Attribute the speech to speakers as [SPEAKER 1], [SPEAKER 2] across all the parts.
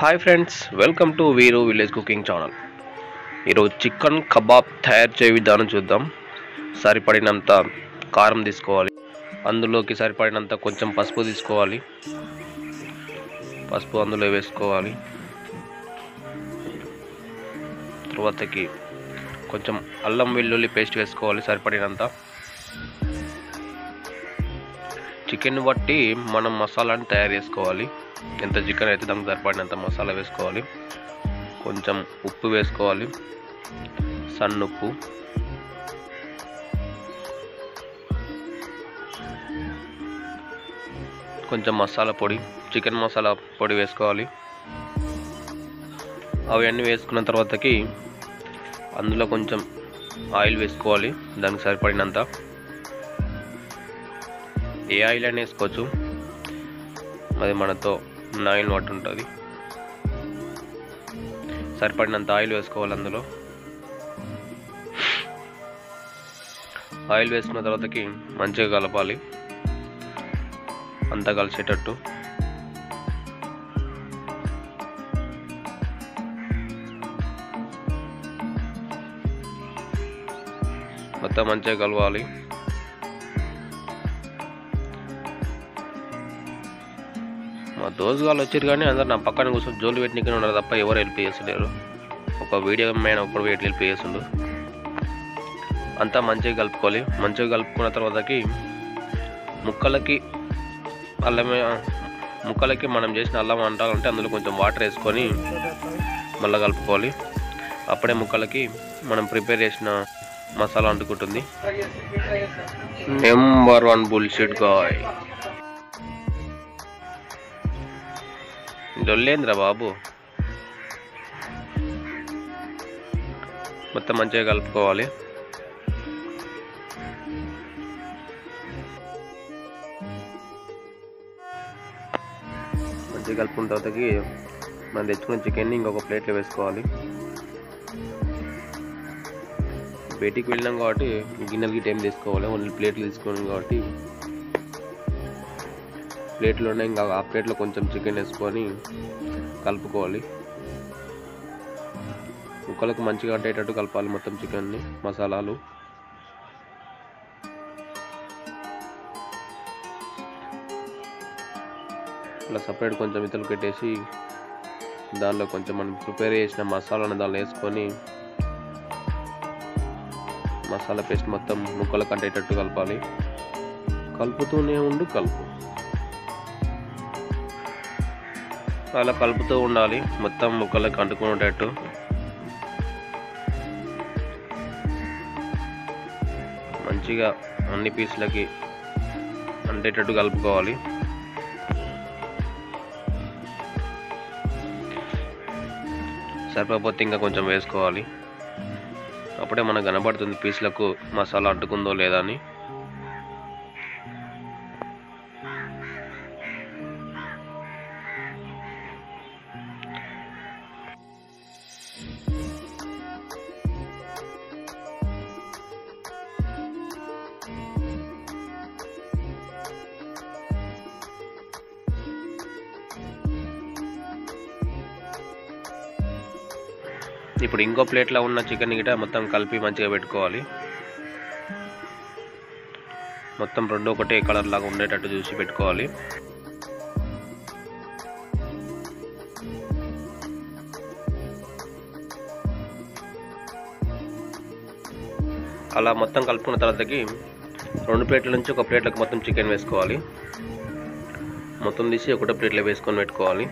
[SPEAKER 1] Hi friends welcome to Veeru village cooking channel ఈరోజు chicken kebab తయారు చేయ విధానం చూద్దాం. సరిపడినంత కారం తీసుకోవాలి. అందులోకి సరిపడినంత కొంచెం పసుపు తీసుకోవాలి. పసుపు అందులో వేసుకోవాలి. తర్వాతకి కొంచెం అల్లం వెల్లుల్లి పేస్ట్ వేసుకోవాలి సరిపడినంత. చికెన్ బట్టి మనం మసాలాని తయారు చేసుకోవాలి. ఎంత చికెన్ అయితే దానికి సరిపడినంత మసాలా వేసుకోవాలి. కొంచెం ఉప్పు వేసుకోవాలి. సన్నుప్పు కొంచెం మసాలా పొడి చికెన్ మసాలా పొడి వేసుకోవాలి. అవన్నీ వేసుకున్న తర్వాతకి అందులో కొంచెం ఆయిల్ వేసుకోవాలి దానికి సరిపడినంత. ఏ ఆయిల్ అయినా వేసుకోవచ్చు. అది మనతో ఆయిల్ వాటర్ ఉంటుంది. సరిపడినంత ఆయిల్ వేసుకోవాలి అందులో. ఆయిల్ వేసుకున్న తర్వాతకి మంచిగా కలపాలి. అంతా కలిసేటట్టు. మొత్తం మంచిగా కలవాలి. మా గారు వచ్చారు కానీ అందరు నా పక్కన కూర్చొని జోలు పెట్టినకే ఉన్నారు తప్ప ఎవరు హెల్ప్ చేస్తున్నారు ఒక వీడియో మ్యాన్ ఒకడు వెయిట్ హెల్ప్ చేస్తుండు? అంతా మంచిగా కలుపుకోవాలి. మంచిగా కలుపుకున్న తర్వాతకి ముక్కలకి అల్లమే ముక్కలకి మనం చేసిన అల్లం అంటాలంటే అందులో కొంచెం వాటర్ వేసుకొని మళ్ళీ కలుపుకోవాలి. అప్పుడే ముక్కలకి మనం ప్రిపేర్ చేసిన మసాలా అంటుకుంటుంది. Number one bullshit guy Dollendra Babu. మొత్తం మంచిగా కలుపుకోవాలి. మంచిగా కలుపుకున్న తర్వాతకి మనం తెచ్చుకున్న చికెన్ని ఇంకొక ప్లేట్లో వేసుకోవాలి. బయటికి వెళ్ళినాం కాబట్టి గిన్నెలకి టైం తీసుకోవాలి. ఓన్లీ ప్లేట్లు తీసుకున్నాం కాబట్టి ప్లేట్లోనే ఇంకా ఆ ప్లేట్లో కొంచెం చికెన్ వేసుకొని కలుపుకోవాలి. ముక్కలకు మంచిగా అంటేటట్టు కలపాలి మొత్తం చికెన్ని మసాలాలు. ఇలా సపరేట్ కొంచెం ఇతలు పెట్టేసి దానిలో కొంచెం మనం ప్రిపేర్ చేసిన మసాలాను దానిలో వేసుకొని మసాలా పేస్ట్ మొత్తం ముక్కలకు అంటేటట్టు కలపాలి. కలుపుతూనే ఉండు కలుపు. అలా కలుపుతూ ఉండాలి. మొత్తం ముక్కలకు అంటుకునేటట్టు. మంచిగా అన్ని పీసులకి అంటేటట్టు కలుపుకోవాలి. సరిపోతే ఇంకా కొంచెం వేసుకోవాలి. అప్పుడే మనకు కనబడుతుంది పీసులకు మసాలా అంటుకుందో లేదా అని. ఇప్పుడు ఇంకో ప్లేట్లో ఉన్న చికెన్ గిట మొత్తం కలిపి మంచిగా పెట్టుకోవాలి. మొత్తం రెండు ఒకటే కలర్ లాగా ఉండేటట్టు చూసి పెట్టుకోవాలి. అలా మొత్తం కలుపుకున్న తర్వాతకి రెండు ప్లేట్ల నుంచి ఒక ప్లేట్లకు మొత్తం చికెన్ వేసుకోవాలి. మొత్తం తీసి ఒకటే ప్లేట్లో వేసుకొని పెట్టుకోవాలి.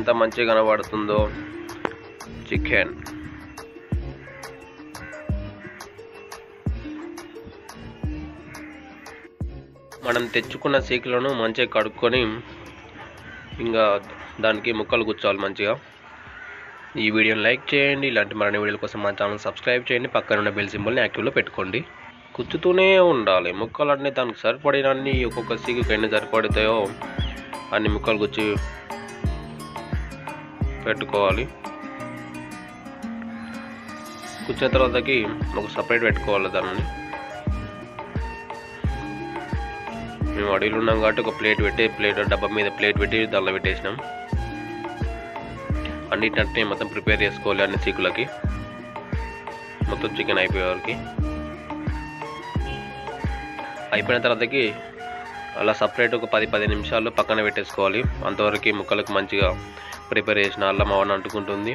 [SPEAKER 1] ఎంత మంచిగా కనబడుతుందో చికెన్. మనం తెచ్చుకున్న సీకులను మంచిగా కడుక్కొని ఇంకా దానికి ముక్కలు గుచ్చాలి మంచిగా. ఈ వీడియోని లైక్ చేయండి ఇలాంటి మరిన్ని వీడియోల కోసం మా ఛానల్ సబ్స్క్రైబ్ చేయండి పక్కన ఉన్న బెల్ సింబల్ని యాక్టివ్లో పెట్టుకోండి. కుచ్చుతూనే ఉండాలి. ముక్కలు అన్నీ దానికి సరిపడినన్ని ఒక్కొక్క సీకుకి ఎన్ని సరిపడతాయో అన్ని ముక్కలు గుచ్చి పెట్టుకోవాలి. కూర్చున్న తర్వాతకి ఒక సపరేట్ పెట్టుకోవాలి దాన్ని. మేము అడవిలో ఉన్నాం కాబట్టి ఒక ప్లేట్ పెట్టి ప్లేట్ డబ్బా మీద ప్లేట్ పెట్టి దానిలో పెట్టేసినాం. అన్నిటినట్టే మొత్తం ప్రిపేర్ చేసుకోవాలి అన్ని చీకులకి. మొత్తం చికెన్ అయిపోయే వరకు. అయిపోయిన తర్వాతకి అలా సపరేట్ ఒక పది పది నిమిషాలు పక్కన పెట్టేసుకోవాలి. అంతవరకు ముక్కలకు మంచిగా ప్రిపేర్ చేసిన అల్లం అవన్నీ అంటుకుంటుంది.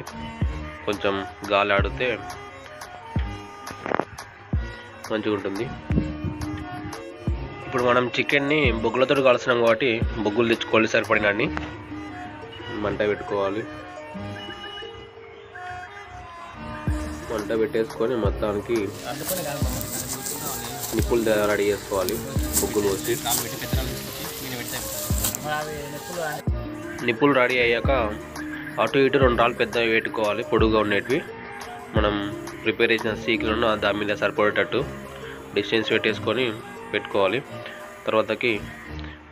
[SPEAKER 1] కొంచెం గాలి ఆడితే మంచిగా ఉంటుంది ఇప్పుడు మనం చికెన్ని బొగ్గులతో కలిసినాం కాబట్టి బొగ్గులు తెచ్చుకోవాలి సరిపడినన్ని మంట పెట్టుకోవాలి. మంట పెట్టేసుకొని మొత్తానికి నిప్పులు రెడీ చేసుకోవాలి. బొగ్గులు వచ్చి నిప్పులు రెడీ అయ్యాక అటు ఇటు రెండు రాళ్ళు పెద్దవి పెట్టుకోవాలి పొడుగుగా ఉండేటివి. మనం ప్రిపేర్ చేసిన సీకులను దాని మీద సరిపడేటట్టు డిస్టెన్స్ పెట్టేసుకొని పెట్టుకోవాలి. తర్వాతకి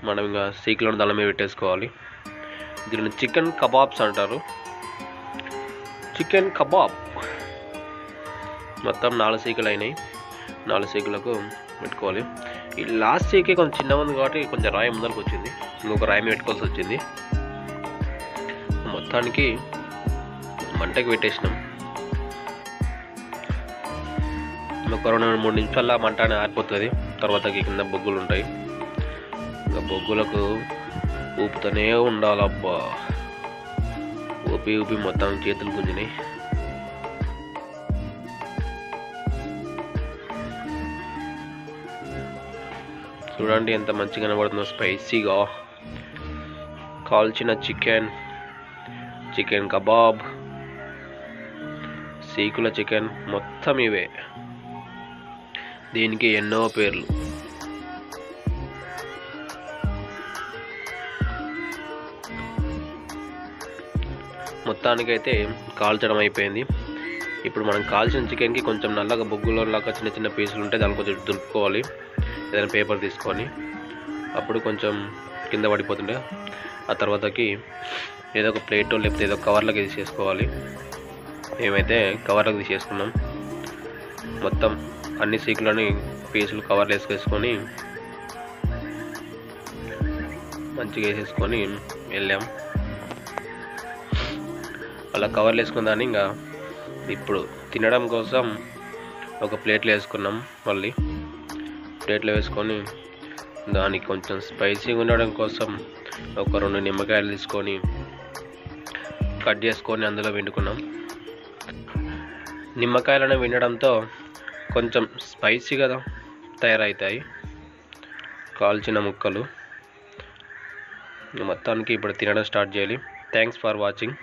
[SPEAKER 1] మనం ఇంకా సీకులను దాని మీద పెట్టేసుకోవాలి. దీనిని చికెన్ కబాబ్స్ అంటారు. Chicken kebab. మొత్తం నాలుగు సీకులు అయినాయి. నాలుగు సీకులకు పెట్టుకోవాలి. ఈ లాస్ట్ సీకే కొంచెం చిన్నగా ఉంది కాబట్టి కొంచెం రాయి ముందరకు వచ్చింది ఇంకొక రాయి పెట్టుకోవాల్సి వచ్చింది. మొత్తానికి మంటకి పెట్టేసినాం. ఒక రెండు మూడు నిమిషాల్లో మంట అనేది ఆరిపోతుంది. తర్వాత కింద బొగ్గులు ఉంటాయి. ఇంకా బొగ్గులకు ఊపుతూనే ఉండాలబ్బా. ఊపి ఊపి మొత్తం చేతులు గుంజినాయి. చూడండి ఎంత మంచిగా కనబడుతుందో స్పైసీగా. కాల్చిన చికెన్. చికెన్ కబాబ్ సీకుల చికెన్ మొత్తం ఇవే. దీనికి ఎన్నో పేర్లు. మొత్తానికైతే కాల్చడం అయిపోయింది. ఇప్పుడు మనం కాల్చిన చికెన్కి కొంచెం నల్లగా బొగ్గులో లాగా చిన్న చిన్న పీసులు ఉంటే దాన్ని కొంచెం దులుపుకోవాలి. ఏదైనా పేపర్ తీసుకొని. అప్పుడు కొంచెం కింద పడిపోతుండే. ఆ తర్వాతకి ఏదో ఒక ప్లేట్ లేకపోతే ఏదో కవర్లోకి తీసేసుకోవాలి మేమైతే కవర్లోకి తీసేసుకున్నాం మొత్తం అన్ని సీకులని పీసులు కవర్లు వేసుకేసుకొని మంచిగా వేసేసుకొని వెళ్ళాం. అలా కవర్లు వేసుకున్న దాన్ని ఇంకా ఇప్పుడు తినడం కోసం ఒక ప్లేట్లో వేసుకున్నాం మళ్ళీ. ప్లేట్లో వేసుకొని దానికి కొంచెం స్పైసీగా ఉండడం కోసం ఒక రెండు నిమ్మకాయలు తీసుకొని కట్ చేసుకొని అందులో వండుకున్నాం నిమ్మకాయలను వినడంతో కొంచెం స్పైసీగా తయారవుతాయి కాల్చిన ముక్కలు. మొత్తానికి ఇప్పుడు తినడం స్టార్ట్ చేయాలి. Thanks for watching